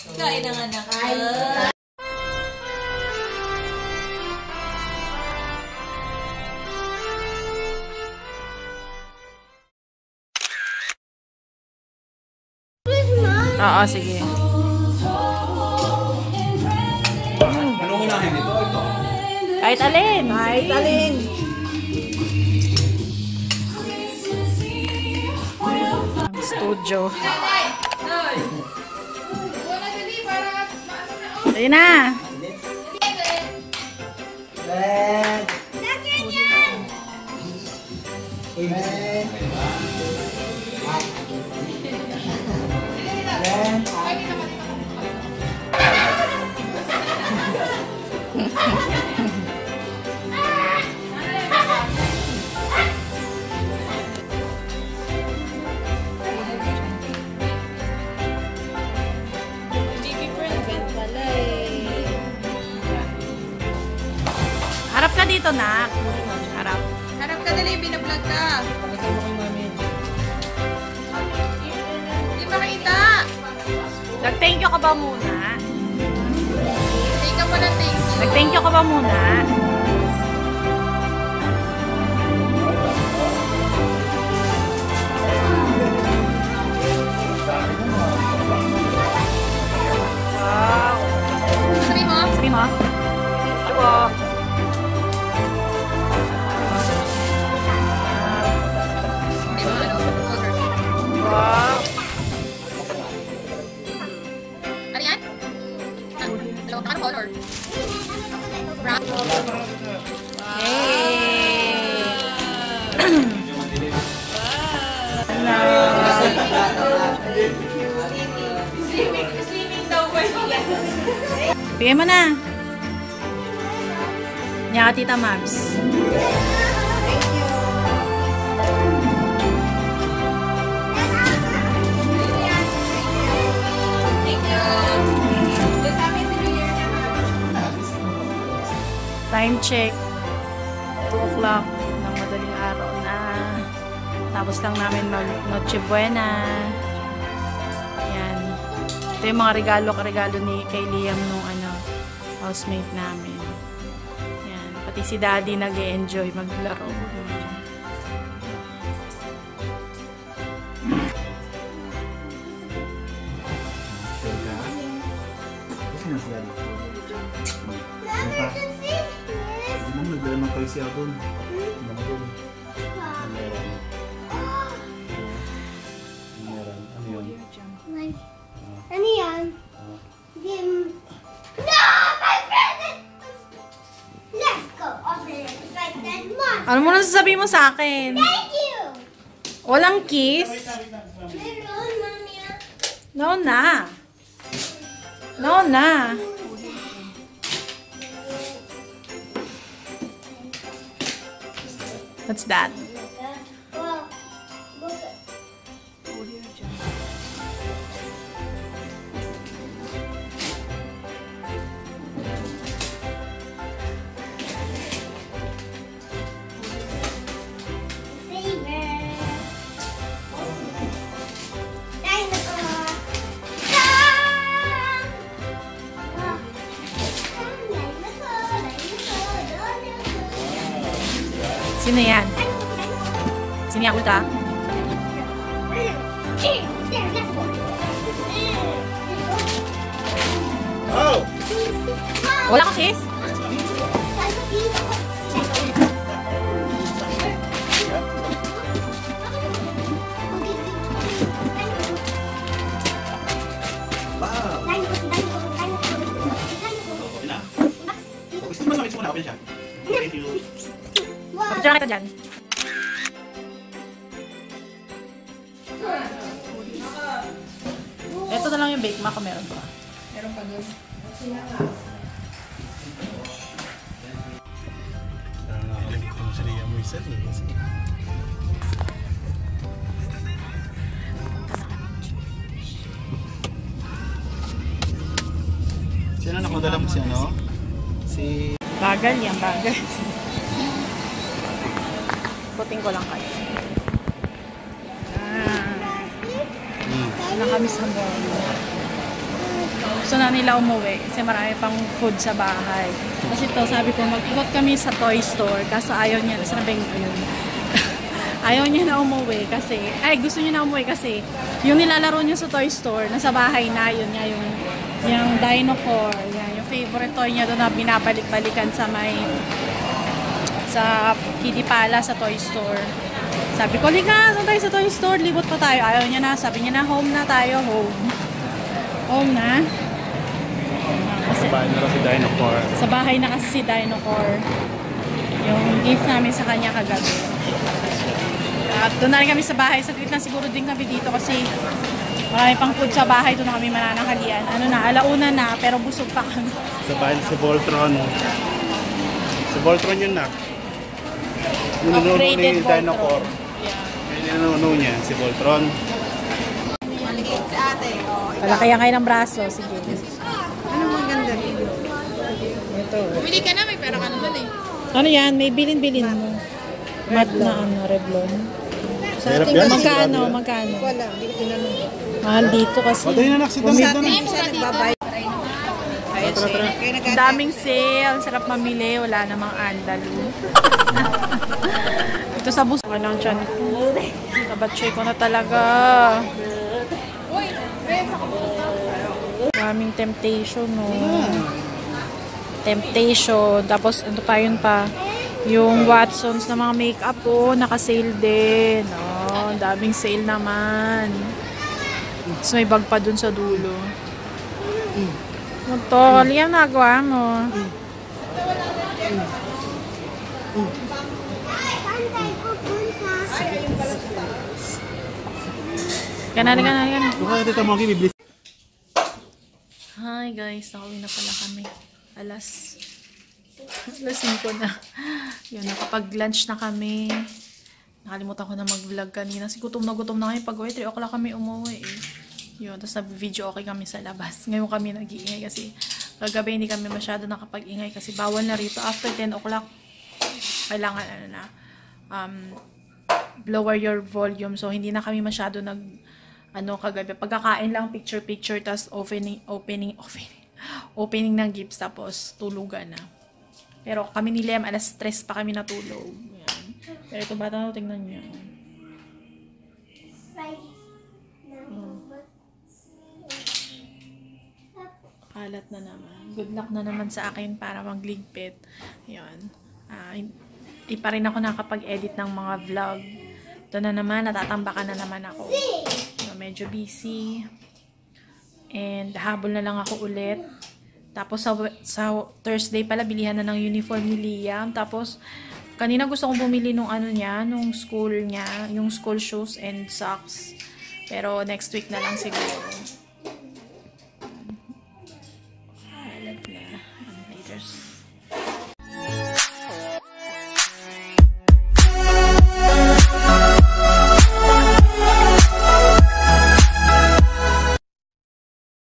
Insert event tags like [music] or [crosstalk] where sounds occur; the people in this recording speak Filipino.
Kain ng anak ko. Oo, sige. Ano unahin ito? Ito. Kahit alin. Kahit alin. Ang studio. Ayun na. Red. Red. Red. Harap ka dito, nak. Harap. Harap ka dali, binablog ka. Hindi makita. Nag-thank you ka ba muna? Take ka muna, thank you. Nag-thank you ka ba muna? Wow. Sabi mo? Sabi mo? Ito po. Bigay mo na. Nya ka, Tita Mabs. Time check. 2 o'clock ng madaling araw na. Tapos lang namin Noche Buena. Yan. Ito yung mga regalo-regalo ni kay Liam nung ano, housemate namin. Yan. Pati si Daddy nag enjoy maglaro. Ano pa? Hindi mo nagdala ng toy siya doon. Ano mo na sasabihin mo sa akin? Thank you! Walang kiss? Meron, mami. ah. No na. No na. What's that? Sino yan? Let's go. Oh! Wala ka kiss? Picture kita dyan. Ito na lang yung bake mac kung meron pa. Meron pa doon. Sino nakadala mo si ano? Si... Bagal yan, bagal. Puting ko lang kayo. Ah, Hmm. na kami sa mall. gusto na nila umuwi kasi marami pang food sa bahay. Kasi ito, sabi ko, mag-ikot kami sa toy store kasi ayaw niya, sabi ko yun. [laughs] ayaw niya na umuwi kasi, ay gusto niya na umuwi kasi yung nilalaro niya sa toy store, nasa bahay na, yun nga yung, yung Dinocore, yan, yung favorite toy niya doon na binabalik-balikan sa may, sa Kitty Pala sa toy store. Sabi ko, Lika, doon tayo sa toy store, libot pa tayo. Ayaw niya na, sabi niya na, home na tayo, home. Home na. Kasi, Bahay na lang si Dinocore. sa bahay na kasi si Dinocore. Yung gift namin sa kanya kagabi. At doon na rin kami sa bahay. Saglit lang siguro din kami dito kasi marami pang food sa bahay. Doon na kami mananangalian. Ano na, alauna na, pero busog pa kami. Sa bahay si Voltron. Si Voltron yun na. Upgraded ni Voltron. Dinocore. Yung nununo niya, si Voltron. Palakayan kayo ng braso. Sige. Bumili ka na, may pera ka naman eh. Ano yan? May bilin-bilin mo. Mat na ano, Revlon. Hirap yan. Magkano? Magkano? Wala, hindi ko tinanong. Mahal dito kasi. Tayo na nak, sit down, sit down. Mura dito. Ayun, Tara, daming sale. Ang sarap mamili. Wala namang andalo. [laughs] Ito sa bus. Ano ang tiyan ko? Na talaga. Daming temptation, no? Temptation. Tapos, ano pa yun pa? Yung Watsons na mga makeup po, naka-sale din. Oh, daming sale naman. Tapos may bag pa dun sa dulo. Motor, yan nagawa mo. Kanali, kanali, kanali. Baka dito mo, biblis. Hi guys, nakauwi na pala kami. Alas, alas 5 na. Yun, nakapag-lunch na kami. Nakalimutan ko na mag-vlog kanina. Kasi gutom na gutom na kami. Pag 3 o'clock kami umuwi eh. Yun, tapos nag-video okay kami sa labas. [laughs] Ngayon kami nag-iingay kasi kagabi hindi kami masyado nakapag-ingay kasi bawal na rito. After 10 o'clock, kailangan ano na, um, lower your volume. So, hindi na kami masyado nag, ano, kagabi. Pagkakain lang, picture-picture, tas opening, opening, [laughs] opening, opening ng gifts, tapos tulugan na. Pero kami ni Liam, alas stress pa kami natulog. Yan. Pero ito bata na, tingnan niyo. Kalat na naman. Good luck na naman sa akin para magligpit. Yun. Ah, hindi pa rin ako nakapag-edit ng mga vlog. Ito na naman, natatambakan na naman ako. So, medyo busy. And habol na lang ako ulit. Tapos sa, sa Thursday pala, bilihan na ng uniform ni Liam. Tapos, kanina gusto kong bumili nung ano niya, nung school niya, yung school shoes and socks. Pero next week na lang siguro.